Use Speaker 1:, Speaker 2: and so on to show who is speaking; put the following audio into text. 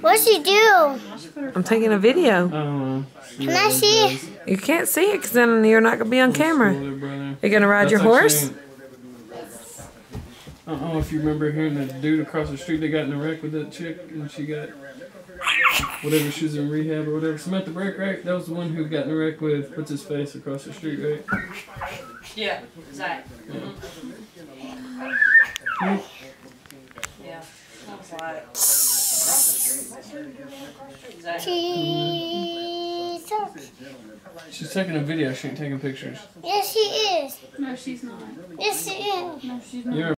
Speaker 1: What's she do?
Speaker 2: I'm taking a video.
Speaker 3: I don't know.
Speaker 1: Can I see?
Speaker 2: You can't see it because then you're not gonna be on camera.
Speaker 3: Older brother.
Speaker 2: You gonna ride your horse?
Speaker 3: actually- I don't know if you remember hearing the dude across the street that got in a wreck with that chick and she got whatever she was in rehab or whatever. Samantha Break, right? That was the one who got in a wreck with what's his face across the street, right?
Speaker 4: Yeah, Zach.
Speaker 3: Hmm?
Speaker 4: Yeah, sounds like. Zach.
Speaker 1: She sucks.
Speaker 3: She's taking a video. She ain't taking pictures.
Speaker 1: Yes, she is.
Speaker 5: No, she's not.
Speaker 1: Yes, she is.
Speaker 5: No, she's not.
Speaker 3: You're